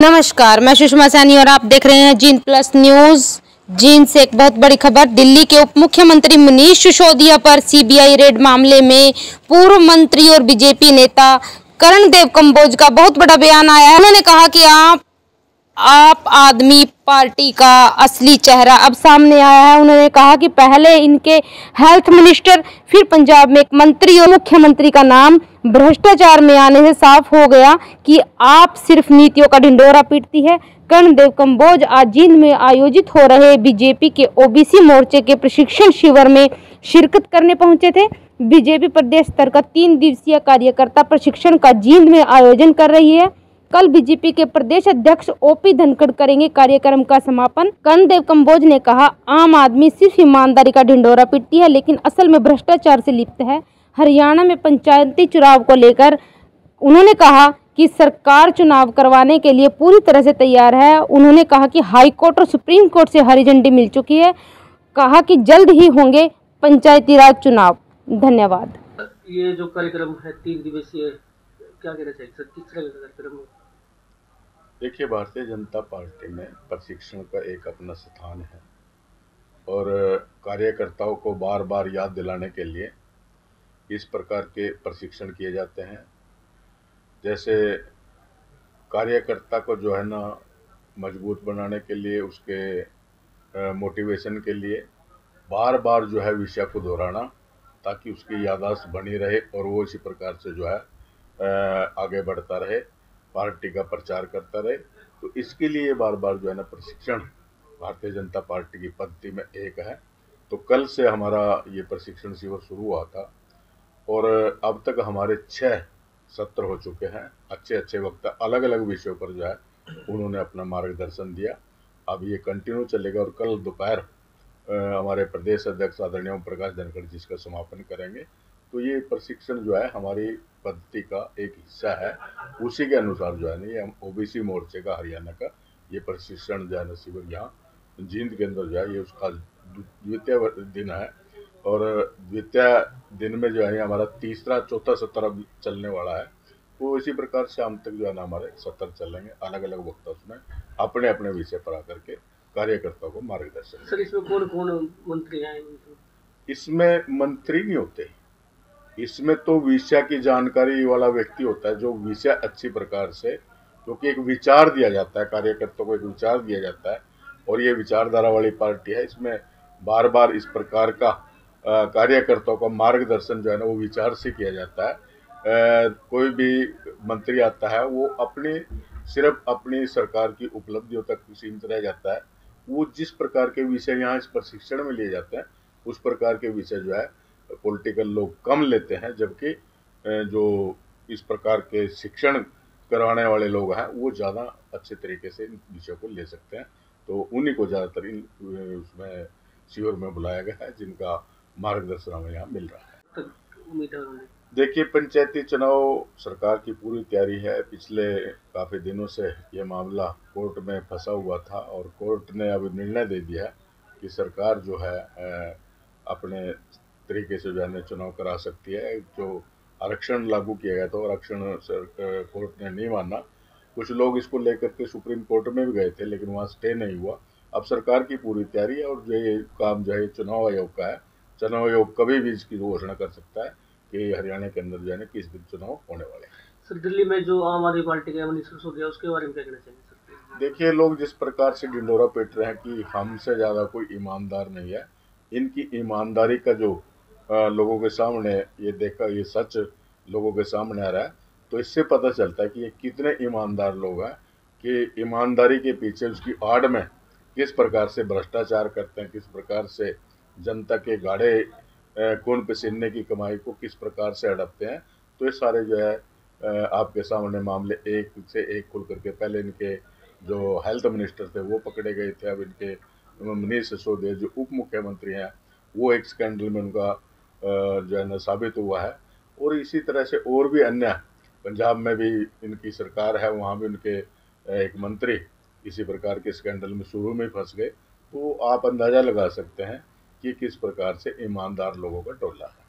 नमस्कार, मैं सुषमा सैनी और आप देख रहे हैं जीन प्लस न्यूज़। जीन से एक बहुत बड़ी खबर, दिल्ली के उप मुख्यमंत्री मनीष सिसोदिया पर सीबीआई रेड मामले में पूर्व मंत्री और बीजेपी नेता करण देव कम्बोज का बहुत बड़ा बयान आया है। उन्होंने कहा कि आप आप आदमी पार्टी का असली चेहरा अब सामने आया है। उन्होंने कहा कि पहले इनके हेल्थ मिनिस्टर फिर पंजाब में एक मंत्री और मुख्यमंत्री का नाम भ्रष्टाचार में आने से साफ़ हो गया कि आप सिर्फ़ नीतियों का ढिंडोरा पीटती है। कर्णदेव कम्बोज आज जींद में आयोजित हो रहे बीजेपी के ओबीसी मोर्चे के प्रशिक्षण शिविर में शिरकत करने पहुँचे थे। बीजेपी प्रदेश स्तर का तीन दिवसीय कार्यकर्ता प्रशिक्षण का जींद में आयोजन कर रही है। कल बीजेपी के प्रदेश अध्यक्ष ओपी धनखड़ करेंगे कार्यक्रम का समापन। कर्णदेव कम्बोज ने कहा, आम आदमी सिर्फ़ ईमानदारी का ढिंडोरा पीटती है, लेकिन असल में भ्रष्टाचार से लिप्त है। हरियाणा में पंचायती चुनाव को लेकर उन्होंने कहा कि सरकार चुनाव करवाने के लिए पूरी तरह से तैयार है। उन्होंने कहा कि हाई कोर्ट और सुप्रीम कोर्ट से हरी झंडी मिल चुकी है। कहा कि जल्द ही होंगे पंचायती राज चुनाव। धन्यवाद। ये जो कार्यक्रम है, तीन दिवसीय क्या कहना चाहिए सर का कार्यक्रम देखिए, भारतीय जनता पार्टी में प्रशिक्षण का एक अपना स्थान है और कार्यकर्ताओं को बार बार याद दिलाने के लिए इस प्रकार के प्रशिक्षण किए जाते हैं। जैसे कार्यकर्ता को जो है ना, मज़बूत बनाने के लिए, उसके मोटिवेशन के लिए बार बार जो है विषय को दोहराना, ताकि उसकी यादाश्त बनी रहे और वो इसी प्रकार से जो है आगे बढ़ता रहे, पार्टी का प्रचार करता रहे तो इसके लिए बार बार जो है ना प्रशिक्षण भारतीय जनता पार्टी की पद्धति में एक है। तो कल से हमारा ये प्रशिक्षण शिविर शुरू हुआ था और अब तक हमारे छः सत्र हो चुके हैं। अच्छे अच्छे वक्ता अलग अलग विषयों पर जो है उन्होंने अपना मार्गदर्शन दिया। अब ये कंटिन्यू चलेगा और कल दोपहर हमारे प्रदेश अध्यक्ष आदरणीय ओम प्रकाश धनखड़ जी इसका समापन करेंगे। तो ये प्रशिक्षण जो है हमारी पद्धति का एक हिस्सा है। उसी के अनुसार जो है ना ये हम ओबीसी मोर्चे का हरियाणा का ये प्रशिक्षण जो है ना शिविर यहाँ जींद के अंदर जो है ये उसका द्वितीय दिन है। और द्वितीय दिन में जो है हमारा तीसरा चौथा सत्र अब चलने वाला है। वो इसी प्रकार शाम तक जो है ना हमारे सत्र चलेंगे अलग अलग वक्त उसमें अपने अपने विषय पर आकर के कार्यकर्ताओं को मार्गदर्शन सर इसमें कौन कौन मंत्री हैं? इसमें मंत्री नहीं होते। इसमें तो विषय की जानकारी वाला व्यक्ति होता है जो विषय अच्छी प्रकार से क्योंकि एक विचार दिया जाता है कार्यकर्ताओं को एक विचार दिया जाता है और ये विचारधारा वाली पार्टी है। इसमें बार बार इस प्रकार का कार्यकर्ताओं का मार्गदर्शन जो है ना वो विचार से किया जाता है। आ, कोई भी मंत्री आता है वो अपनी सिर्फ़ अपनी सरकार की उपलब्धियों तक सीमित रह जाता है। वो जिस प्रकार के विषय यहाँ इस प्रशिक्षण में लिए जाते हैं उस प्रकार के विषय जो है पॉलिटिकल लोग कम लेते हैं जबकि जो इस प्रकार के शिक्षण कराने वाले लोग हैं वो ज़्यादा अच्छे तरीके से इन विषयों को ले सकते हैं। तो उन्हीं को ज़्यादातर इन उसमें शिविर में बुलाया गया है जिनका मार्गदर्शन हमें यहाँ मिल रहा है। तो देखिए पंचायती चुनाव सरकार की पूरी तैयारी है। पिछले काफ़ी दिनों से ये मामला कोर्ट में फंसा हुआ था और कोर्ट ने अब निर्णय दे दिया कि सरकार जो है अपने तरीके से जो है चुनाव करा सकती है। जो आरक्षण लागू किया गया था और आरक्षण कोर्ट ने नहीं माना कुछ लोग इसको लेकर के सुप्रीम कोर्ट में भी गए थे लेकिन वहाँ स्टे नहीं हुआ। अब सरकार की पूरी तैयारी है और जो ये काम जो है चुनाव आयोग का है। चुनाव आयोग कभी भी इसकी घोषणा कर सकता है कि हरियाणा के अंदर जो है किस दिन चुनाव होने वाले हैं। सर दिल्ली में जो आम आदमी पार्टी के मनीष सिसोदिया उसके बारे में क्या कहना चाहिए सर? देखिए लोग जिस प्रकार से ढिंडोरा पीट रहे हैं कि हमसे ज़्यादा कोई ईमानदार नहीं है। इनकी ईमानदारी का जो लोगों के सामने ये देखा, ये सच लोगों के सामने आ रहा है तो इससे पता चलता है कि ये कितने ईमानदार लोग हैं कि ईमानदारी के पीछे उसकी आड़ में किस प्रकार से भ्रष्टाचार करते हैं, किस प्रकार से जनता के गाढ़े खून पसीने की कमाई को किस प्रकार से हड़पते हैं तो ये सारे जो है आपके सामने मामले एक से एक खुल करके पहले इनके जो हेल्थ मिनिस्टर थे, वो पकड़े गए थे, अब इनके मनीष सिसोदिया जो उप मुख्यमंत्री हैं, वो एक स्कैंडल में उनका जो है ना साबित हुआ है। और इसी तरह से और भी अन्य, पंजाब में भी इनकी सरकार है, वहाँ भी उनके एक मंत्री इसी प्रकार के स्कैंडल में शुरू में फंस गए। तो आप अंदाज़ा लगा सकते हैं कि किस प्रकार से ईमानदार लोगों का टोला है।